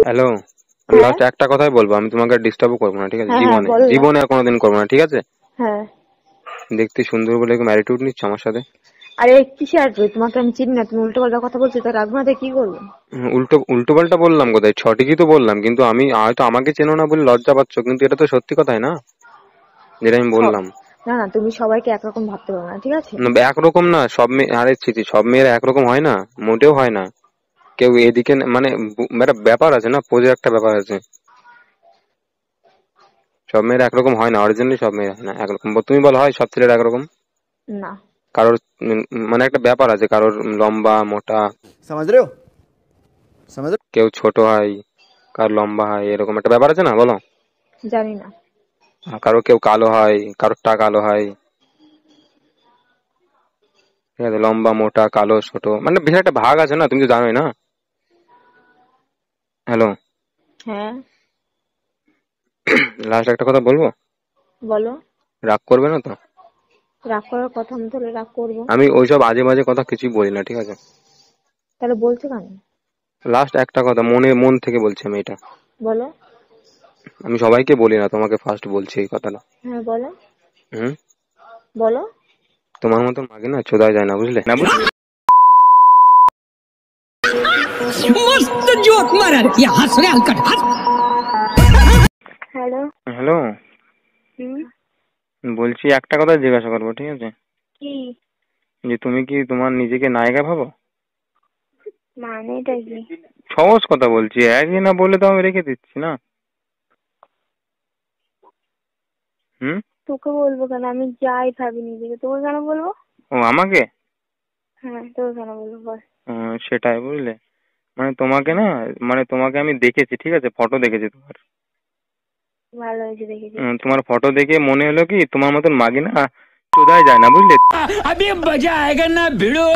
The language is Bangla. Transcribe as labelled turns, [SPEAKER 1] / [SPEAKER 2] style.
[SPEAKER 1] হ্যালো
[SPEAKER 2] হ্যাঁ।
[SPEAKER 1] লাস্ট একটা কথাই বলব আমি তোমাকে ডিস্টার্বও করব না ঠিক আছে?
[SPEAKER 2] হ্যাঁ,
[SPEAKER 1] জীবনে
[SPEAKER 2] হ্যাঁ, বলো না।
[SPEAKER 1] জীবনে আর কোনোদিন করব না ঠিক আছে?
[SPEAKER 2] হ্যাঁ।
[SPEAKER 1] দেখতে সুন্দর বলে কি ম্যারিটিউড নিচ্ছ আমার সাথে?
[SPEAKER 2] আরে কিসে আসবে তোমাকে আমি চিনি না তুমি উল্টো পাল্টা কথা বলছো তো রাখব না কি করব?
[SPEAKER 1] উল্টো উল্টো পাল্টা বললাম কোথায়? সঠিকই তো বললাম কিন্তু আমি হয়তো আমাকে চেনো না বলে লজ্জা পাচ্ছ কিন্তু এটা তো সত্যি কথাই না? যেটা আমি বললাম।
[SPEAKER 2] না না তুমি সবাইকে একরকম ভাবতে পারো না ঠিক আছে?
[SPEAKER 1] একরকম না সব মেয়ে আরে সব মেয়েরা একরকম হয় না মোটেও হয় না। কেউ এদিকে মানে একটা ব্যাপার আছে না পুজো একটা ব্যাপার আছে। সব মেয়েরা একরকম হয় না অরিজিনালি সব মেয়েরা হয় না একরকম। তুমি বলো হয় সব ছেলেরা একরকম?
[SPEAKER 2] না।
[SPEAKER 1] কারোর মানে একটা ব্যাপার আছে কারোর লম্বা মোটা। কেউ ছোট হয় কার লম্বা হয় এরকম একটা ব্যাপার আছে না বলো?
[SPEAKER 2] জানি না।
[SPEAKER 1] কারও কেউ কালো হয় কারোরটা কালো হয়। ঠিক আছে লম্বা মোটা কালো ছোট। মানে বিশাল একটা ভাগ আছে না তুমি তো জানোই না। হ্যালো
[SPEAKER 2] হ্যাঁ।
[SPEAKER 1] লাস্ট একটা কথা বলব?
[SPEAKER 2] বলো।
[SPEAKER 1] রাগ করবে না তো?
[SPEAKER 2] রাগ করার কথা আমি তাহলে রাগ করব।
[SPEAKER 1] আমি ওইসব আজে বাজে কথা কিছুই বলি না ঠিক আছে?
[SPEAKER 2] তাহলে বলছো কেন?
[SPEAKER 1] লাস্ট একটা কথা মনে মন থেকে বলছি আমি এটা।
[SPEAKER 2] বলো।
[SPEAKER 1] আমি সবাইকে বলি না তোমাকে ফার্স্ট বলছি এই কথাটা।
[SPEAKER 2] হ্যাঁ বলো।
[SPEAKER 1] হুম?
[SPEAKER 2] বলো।
[SPEAKER 1] তোমার মতো মাগে না চোদায় যায় না বুঝলে? না বুঝলে
[SPEAKER 3] মস্ত জোক মারার কি হাস রে হাস
[SPEAKER 2] হ্যালো
[SPEAKER 1] হ্যালো বলছি একটা কথা জিজ্ঞাসা করব ঠিক আছে
[SPEAKER 2] কি
[SPEAKER 1] যে তুমি কি তোমার নিজেকে নায়িকা ভাবো
[SPEAKER 2] মানেটা কি
[SPEAKER 1] সহজ কথা বলছি একই না বলে তো আমি রেখে দিচ্ছি না হুম
[SPEAKER 2] তোকে বলব কেন আমি যাই ভাবি নিজেকে তোকে কেন বলব
[SPEAKER 1] ও আমাকে
[SPEAKER 2] হ্যাঁ তোকে কেন বলব
[SPEAKER 1] সেটাই বুঝলে মানে তোমাকে না মানে তোমাকে আমি দেখেছি ঠিক আছে? ফটো দেখেছি তোমার।
[SPEAKER 2] ভালো হয়েছে দেখেছি।
[SPEAKER 1] তোমার ফটো দেখে মনে হলো কি তোমার মতন মাগি না চোদায় যায় না বুঝলে?
[SPEAKER 4] আমি না ভিড়ো।